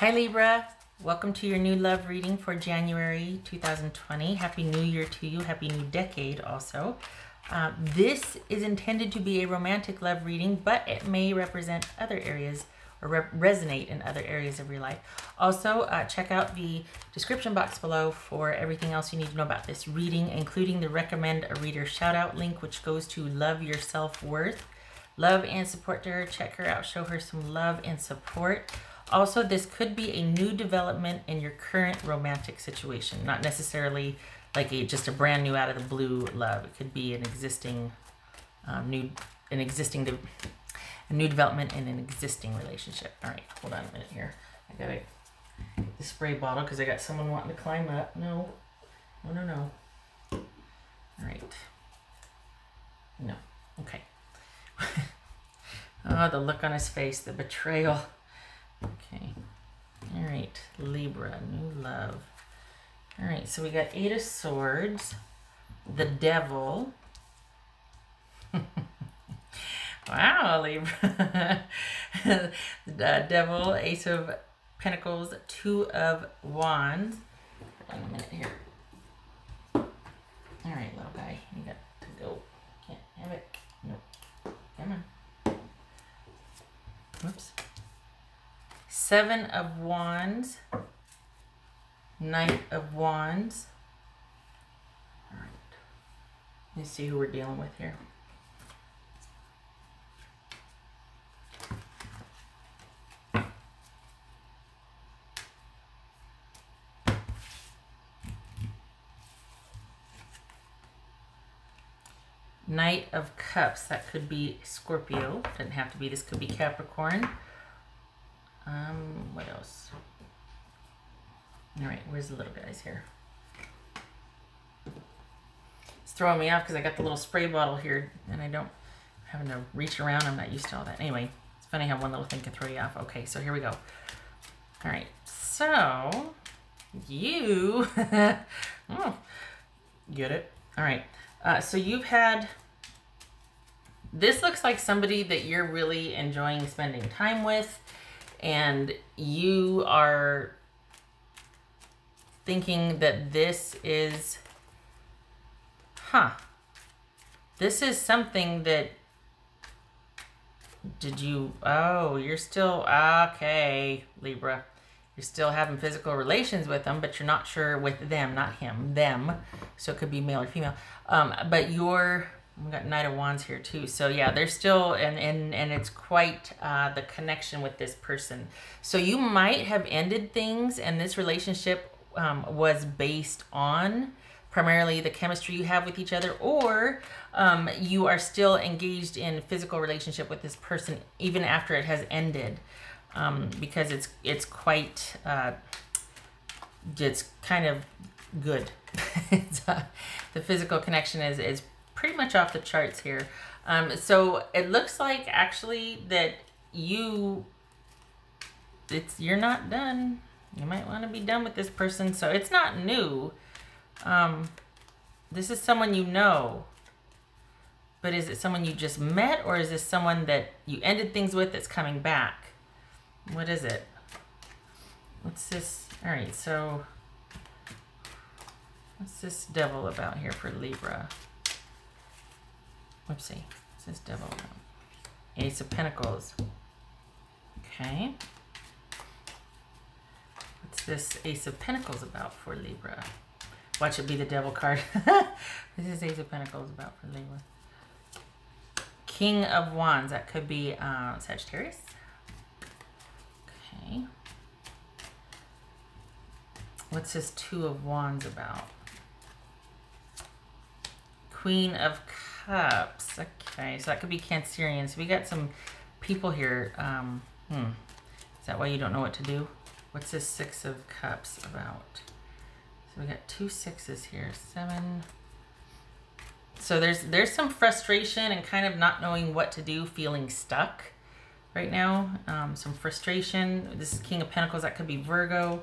Hi Libra, welcome to your new love reading for January 2020. Happy New Year to you, happy new decade also. Uh, this is intended to be a romantic love reading, but it may represent other areas or re resonate in other areas of your life. Also, uh, check out the description box below for everything else you need to know about this reading, including the recommend a reader shout out link, which goes to Love Your Self Worth. Love and support her. Check her out. Show her some love and support. Also, this could be a new development in your current romantic situation, not necessarily like a just a brand new out of the blue love. It could be an existing um, new an existing a new development in an existing relationship. All right, hold on a minute here. I got a the spray bottle because I got someone wanting to climb up. No, no, no, no. All right. No. Okay. oh, the look on his face, the betrayal. Okay. All right, Libra, new love. All right, so we got Eight of Swords, the Devil. wow, Libra. the Devil, Ace of Pentacles, Two of Wands. On a minute here. All right, little guy, you got to go. Can't have it. Nope. Come on. Whoops. Seven of Wands. Knight of Wands. All right. Let's see who we're dealing with here. Knight of Cups. That could be Scorpio. Doesn't have to be. This could be Capricorn. Um, what else? All right, where's the little guys here? It's throwing me off because I got the little spray bottle here and I don't having to reach around. I'm not used to all that. Anyway, it's funny how one little thing can throw you off. Okay, so here we go. All right, so you, oh, get it? All right, uh, so you've had, this looks like somebody that you're really enjoying spending time with and you are thinking that this is, huh, this is something that, did you, oh, you're still, okay, Libra. You're still having physical relations with them, but you're not sure with them, not him, them. So it could be male or female. Um, but you're, we got Knight of Wands here too. So yeah, there's still, and, and, and it's quite uh, the connection with this person. So you might have ended things and this relationship um, was based on primarily the chemistry you have with each other or um, you are still engaged in physical relationship with this person even after it has ended um, because it's it's quite uh, it's kind of good uh, the physical connection is is pretty much off the charts here um, so it looks like actually that you it's you're not done you might want to be done with this person. So it's not new. Um, this is someone you know. But is it someone you just met or is this someone that you ended things with that's coming back? What is it? What's this? All right, so what's this devil about here for Libra? Whoopsie. What's this devil? Ace of Pentacles. Okay What's this Ace of Pentacles about for Libra? Watch it be the Devil card. this is Ace of Pentacles about for Libra. King of Wands. That could be uh, Sagittarius. Okay. What's this Two of Wands about? Queen of Cups. Okay, so that could be Cancerian. So we got some people here. Um, hmm. Is that why you don't know what to do? What's this Six of Cups about? So we got two sixes here. Seven. So there's there's some frustration and kind of not knowing what to do, feeling stuck right now. Um, some frustration. This is King of Pentacles. That could be Virgo.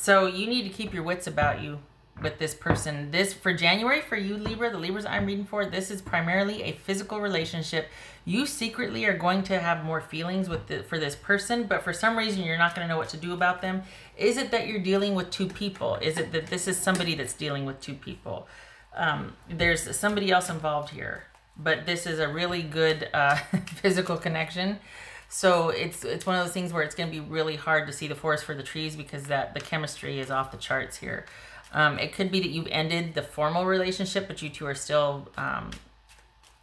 So you need to keep your wits about you with this person. This for January for you Libra, the Libras I'm reading for, this is primarily a physical relationship. You secretly are going to have more feelings with the, for this person, but for some reason you're not going to know what to do about them. Is it that you're dealing with two people? Is it that this is somebody that's dealing with two people? Um, there's somebody else involved here, but this is a really good uh, physical connection. So it's it's one of those things where it's going to be really hard to see the forest for the trees because that the chemistry is off the charts here. Um, it could be that you've ended the formal relationship, but you two are still um,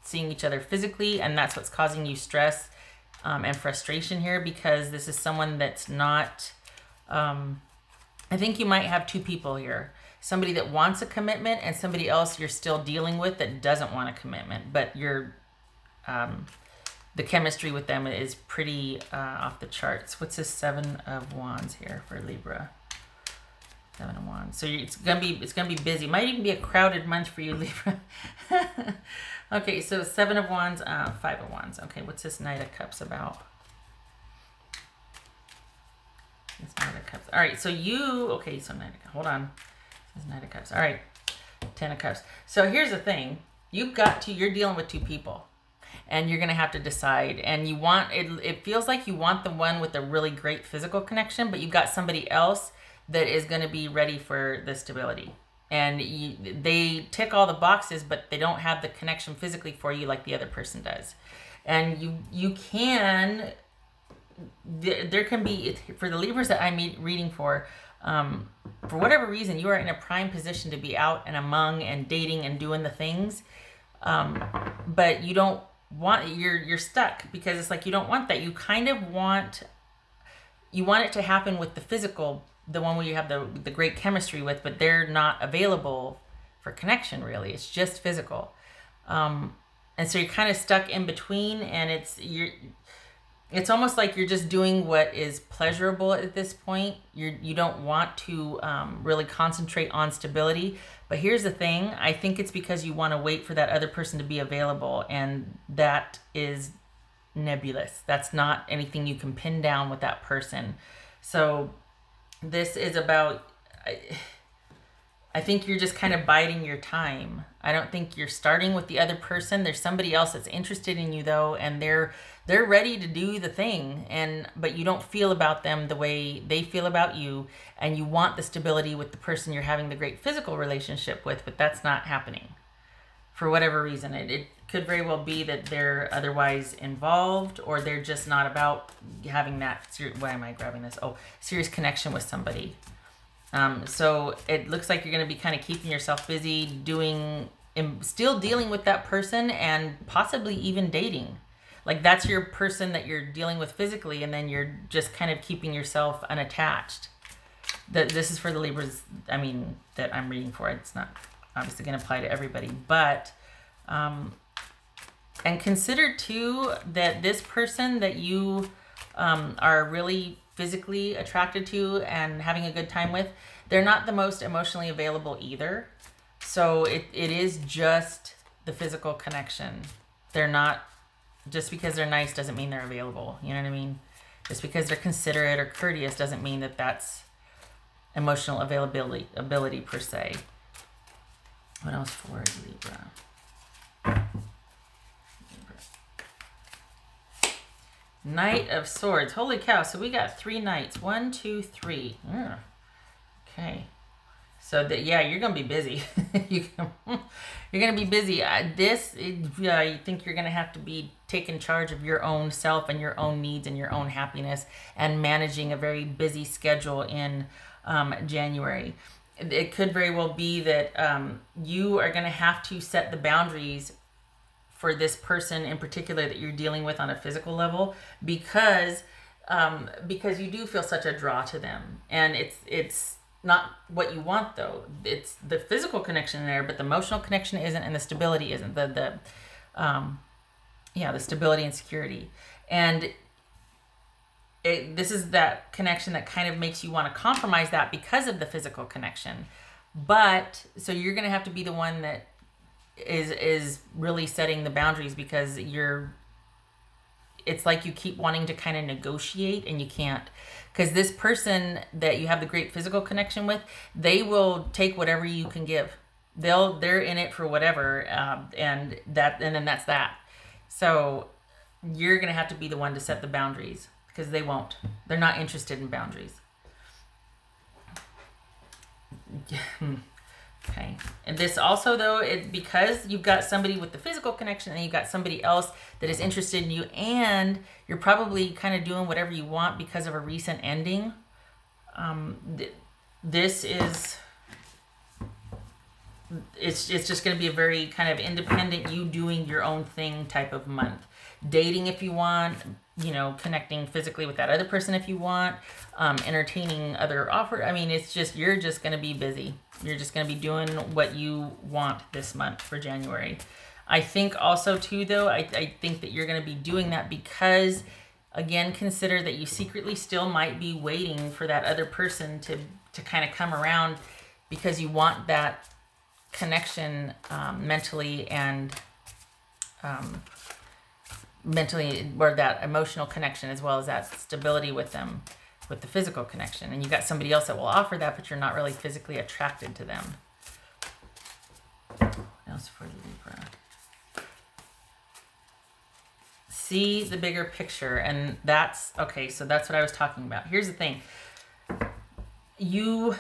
seeing each other physically, and that's what's causing you stress um, and frustration here because this is someone that's not. Um, I think you might have two people here somebody that wants a commitment and somebody else you're still dealing with that doesn't want a commitment, but you're um, the chemistry with them is pretty uh, off the charts. What's this seven of wands here for Libra? Seven of wands. So it's gonna be it's gonna be busy. Might even be a crowded month for you, Libra. okay, so seven of wands, uh, five of wands. Okay, what's this knight of cups about? This knight of cups. All right, so you okay? So knight of. Hold on. This knight of cups. All right, ten of cups. So here's the thing. You've got to. You're dealing with two people and you're going to have to decide. And you want it it feels like you want the one with a really great physical connection but you've got somebody else that is going to be ready for the stability. And you, they tick all the boxes but they don't have the connection physically for you like the other person does. And you you can there there can be for the Libras that I'm reading for um, for whatever reason you are in a prime position to be out and among and dating and doing the things. Um, but you don't want you're you're stuck because it's like you don't want that. You kind of want you want it to happen with the physical, the one where you have the the great chemistry with, but they're not available for connection really. It's just physical. Um, and so you're kind of stuck in between and it's you're it's almost like you're just doing what is pleasurable at this point. You're you don't want to um, really concentrate on stability. But here's the thing: I think it's because you want to wait for that other person to be available, and that is nebulous. That's not anything you can pin down with that person. So this is about. I, I think you're just kind of biding your time. I don't think you're starting with the other person. There's somebody else that's interested in you though, and they're they're ready to do the thing and but you don't feel about them the way they feel about you and you want the stability with the person you're having the great physical relationship with but that's not happening for whatever reason it, it could very well be that they're otherwise involved or they're just not about having that why am i grabbing this oh serious connection with somebody um, so it looks like you're going to be kind of keeping yourself busy doing still dealing with that person and possibly even dating. Like that's your person that you're dealing with physically and then you're just kind of keeping yourself unattached. That this is for the libras i mean that i'm reading for. It's not obviously going to apply to everybody but um and consider too that this person that you um, are really physically attracted to and having a good time with they're not the most emotionally available either so it, it is just the physical connection they're not just because they're nice doesn't mean they're available. You know what I mean? Just because they're considerate or courteous doesn't mean that that's emotional availability ability per se. What else for Libra? Knight of Swords. Holy cow. So we got three knights. One, two, three. Mm. Okay. So that yeah, you're gonna be busy. you you're gonna be busy. Uh, this, yeah, you think you're gonna have to be taking charge of your own self and your own needs and your own happiness, and managing a very busy schedule in um, January. It could very well be that um, you are gonna have to set the boundaries for this person in particular that you're dealing with on a physical level because um, because you do feel such a draw to them, and it's it's not what you want though. It's the physical connection there, but the emotional connection isn't, and the stability isn't. The the um, yeah, the stability and security, and it, this is that connection that kind of makes you want to compromise that because of the physical connection. But so you're gonna have to be the one that is is really setting the boundaries because you're it's like you keep wanting to kind of negotiate and you can't. Because this person that you have the great physical connection with they will take whatever you can give. They'll they're in it for whatever um, and that and then that's that. So you're gonna have to be the one to set the boundaries because they won't. They're not interested in boundaries Okay. And this also though, it because you've got somebody with the physical connection and you've got somebody else that is interested in you and you're probably kind of doing whatever you want because of a recent ending. Um, th this is it's it's just going to be a very kind of independent you doing your own thing type of month dating if you want you know connecting physically with that other person if you want um, entertaining other offer i mean it's just you're just going to be busy. You're just going to be doing what you want this month for january. I think also too though i, I think that you're going to be doing that because again consider that you secretly still might be waiting for that other person to to kind of come around because you want that connection um, mentally and um, mentally or that emotional connection as well as that stability with them with the physical connection. And you got somebody else that will offer that but you're not really physically attracted to them. What else for libra? See the bigger picture and that's okay so that's what i was talking about. Here's the thing. You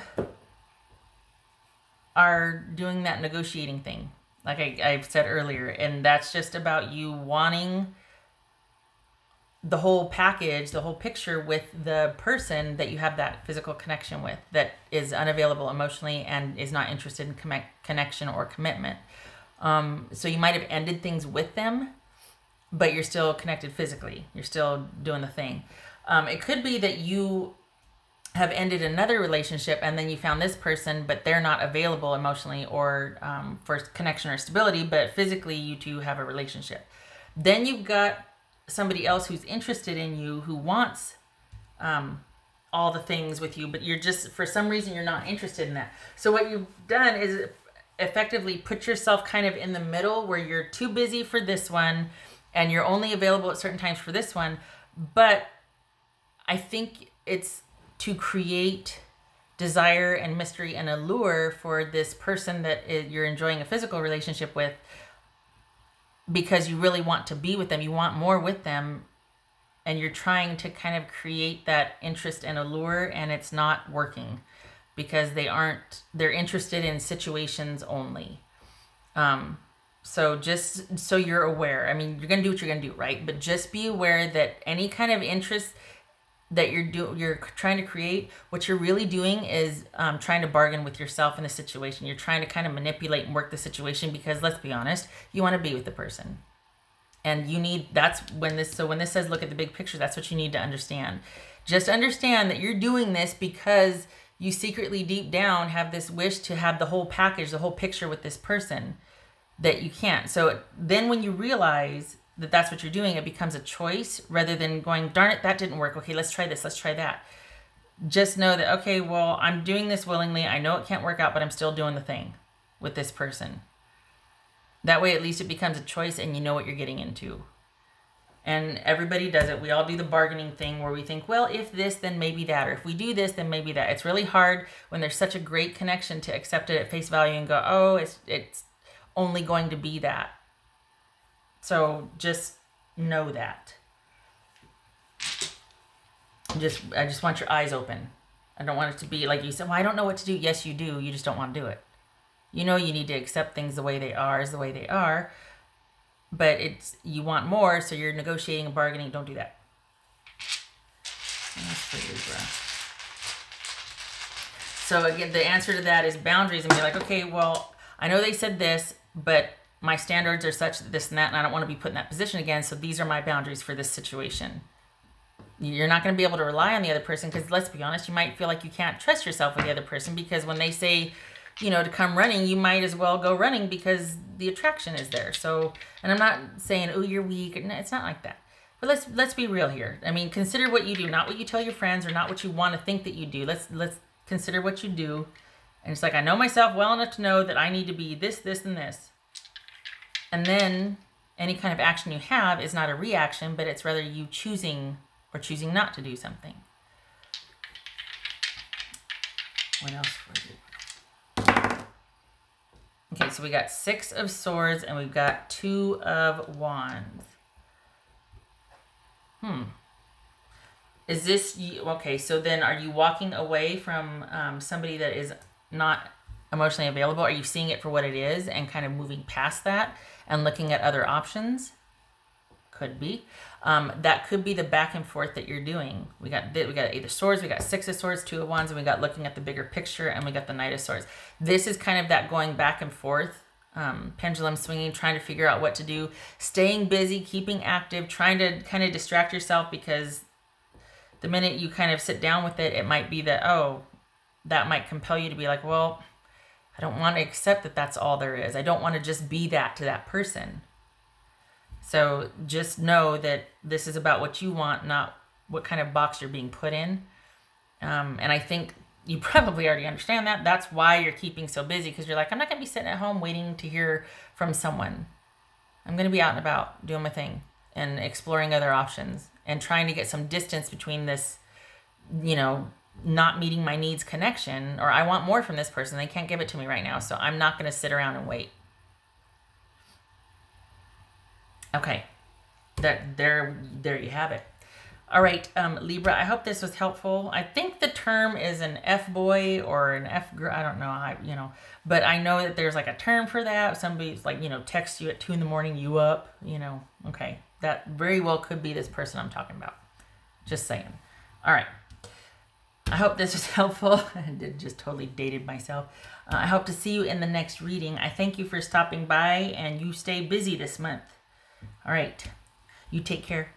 are doing that negotiating thing, like I, I've said earlier, and that's just about you wanting the whole package, the whole picture with the person that you have that physical connection with that is unavailable emotionally and is not interested in connect, connection or commitment. Um, so you might have ended things with them, but you're still connected physically. You're still doing the thing. Um, it could be that you have ended another relationship and then you found this person but they're not available emotionally or um, for connection or stability but physically you two have a relationship then you've got somebody else who's interested in you who wants um, all the things with you but you're just for some reason you're not interested in that. So what you've done is effectively put yourself kind of in the middle where you're too busy for this one and you're only available at certain times for this one. But i think it's to create desire and mystery and allure for this person that you're enjoying a physical relationship with because you really want to be with them you want more with them and you're trying to kind of create that interest and allure and it's not working because they aren't they're interested in situations only. Um so just so you're aware. I mean you're gonna do what you're gonna do right? But just be aware that any kind of interest that you're doing you're trying to create what you're really doing is um, trying to bargain with yourself in a situation. You're trying to kind of manipulate and work the situation because let's be honest you want to be with the person. And you need that's when this so when this says look at the big picture that's what you need to understand. Just understand that you're doing this because you secretly deep down have this wish to have the whole package the whole picture with this person that you can't. So then when you realize that that's what you're doing, it becomes a choice rather than going, darn it, that didn't work. Okay, let's try this, let's try that. Just know that, okay, well, I'm doing this willingly. I know it can't work out, but I'm still doing the thing with this person. That way, at least it becomes a choice and you know what you're getting into. And everybody does it. We all do the bargaining thing where we think, well, if this, then maybe that. Or if we do this, then maybe that. It's really hard when there's such a great connection to accept it at face value and go, oh, it's, it's only going to be that so just know that. Just I just want your eyes open. I don't want it to be like you said, well, I don't know what to do. Yes, you do. You just don't want to do it. You know you need to accept things the way they are is the way they are. But it's you want more, so you're negotiating and bargaining. Don't do that. So again, the answer to that is boundaries and be like, okay, well, I know they said this, but my standards are such that this and that, and I don't want to be put in that position again. So these are my boundaries for this situation. You're not going to be able to rely on the other person because let's be honest, you might feel like you can't trust yourself with the other person because when they say, you know, to come running, you might as well go running because the attraction is there. So, and I'm not saying, oh, you're weak. No, it's not like that. But let's let's be real here. I mean, consider what you do, not what you tell your friends or not what you want to think that you do. Let's let's consider what you do. And it's like I know myself well enough to know that I need to be this, this, and this. And then any kind of action you have is not a reaction, but it's rather you choosing or choosing not to do something. What else? Okay, so we got six of swords and we've got two of wands. Hmm. Is this okay? So then, are you walking away from um, somebody that is not emotionally available? Are you seeing it for what it is and kind of moving past that and looking at other options? Could be. Um, that could be the back and forth that you're doing. We got we got eight of swords, we got six of swords, two of wands, and we got looking at the bigger picture, and we got the knight of swords. This is kind of that going back and forth um, pendulum swinging, trying to figure out what to do, staying busy, keeping active, trying to kind of distract yourself because the minute you kind of sit down with it, it might be that, oh, that might compel you to be like, well, I don't want to accept that that's all there is. I don't want to just be that to that person. So just know that this is about what you want, not what kind of box you're being put in. Um, and I think you probably already understand that. That's why you're keeping so busy because you're like, I'm not going to be sitting at home waiting to hear from someone. I'm going to be out and about doing my thing and exploring other options and trying to get some distance between this, you know, not meeting my needs connection or I want more from this person. They can't give it to me right now. So I'm not going to sit around and wait. Okay. That there there you have it. All right, um, Libra, I hope this was helpful. I think the term is an F boy or an F girl. I don't know. I, you know, but I know that there's like a term for that. Somebody's like, you know, text you at two in the morning, you up, you know, okay. That very well could be this person I'm talking about. Just saying. All right. I hope this was helpful. I did just totally dated myself. Uh, I hope to see you in the next reading. I thank you for stopping by and you stay busy this month. All right. You take care.